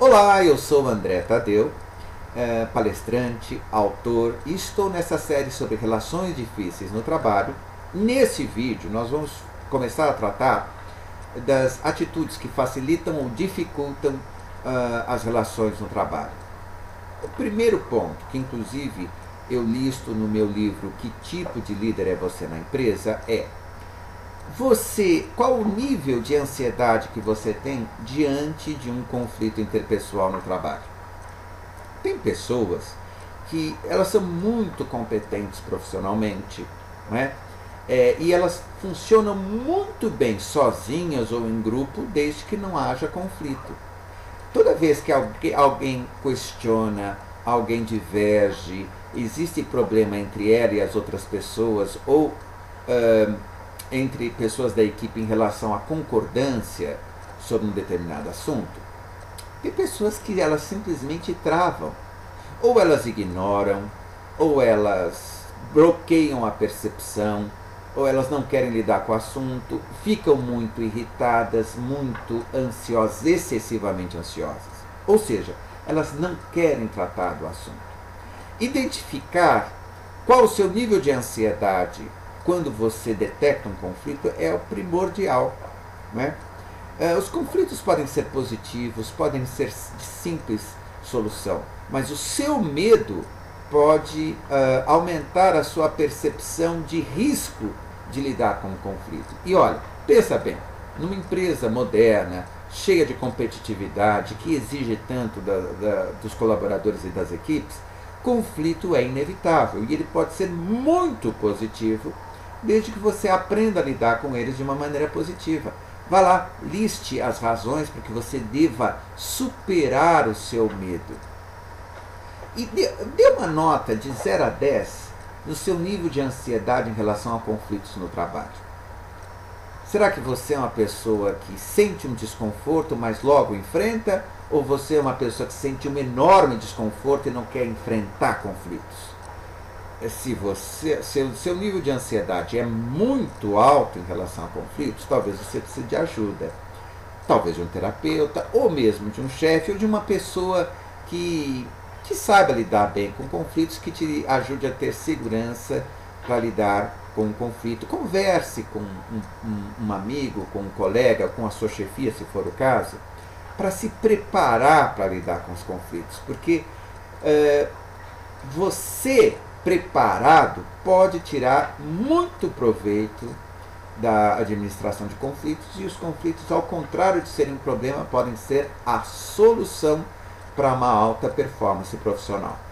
Olá, eu sou André Tadeu, é, palestrante, autor, e estou nessa série sobre relações difíceis no trabalho. Nesse vídeo, nós vamos começar a tratar das atitudes que facilitam ou dificultam uh, as relações no trabalho. O primeiro ponto, que inclusive eu listo no meu livro Que tipo de líder é você na empresa, é você, qual o nível de ansiedade que você tem diante de um conflito interpessoal no trabalho? Tem pessoas que elas são muito competentes profissionalmente, não é? É, e elas funcionam muito bem sozinhas ou em grupo, desde que não haja conflito. Toda vez que alguém questiona, alguém diverge, existe problema entre ela e as outras pessoas, ou uh, entre pessoas da equipe em relação à concordância sobre um determinado assunto, tem pessoas que elas simplesmente travam. Ou elas ignoram, ou elas bloqueiam a percepção, ou elas não querem lidar com o assunto, ficam muito irritadas, muito ansiosas, excessivamente ansiosas. Ou seja, elas não querem tratar do assunto. Identificar qual o seu nível de ansiedade quando você detecta um conflito é o primordial. Né? Os conflitos podem ser positivos, podem ser de simples solução, mas o seu medo pode uh, aumentar a sua percepção de risco de lidar com o conflito. E olha, pensa bem, numa empresa moderna, cheia de competitividade, que exige tanto da, da, dos colaboradores e das equipes, conflito é inevitável e ele pode ser muito positivo desde que você aprenda a lidar com eles de uma maneira positiva. Vá lá, liste as razões para que você deva superar o seu medo. E dê, dê uma nota de 0 a 10 no seu nível de ansiedade em relação a conflitos no trabalho. Será que você é uma pessoa que sente um desconforto, mas logo enfrenta? Ou você é uma pessoa que sente um enorme desconforto e não quer enfrentar conflitos? Se você, seu, seu nível de ansiedade é muito alto em relação a conflitos, talvez você precise de ajuda. Talvez de um terapeuta, ou mesmo de um chefe, ou de uma pessoa que, que saiba lidar bem com conflitos, que te ajude a ter segurança para lidar com um conflito. Converse com um, um, um amigo, com um colega, com a sua chefia, se for o caso, para se preparar para lidar com os conflitos. Porque uh, você, preparado, pode tirar muito proveito da administração de conflitos e os conflitos, ao contrário de serem um problema, podem ser a solução para uma alta performance profissional.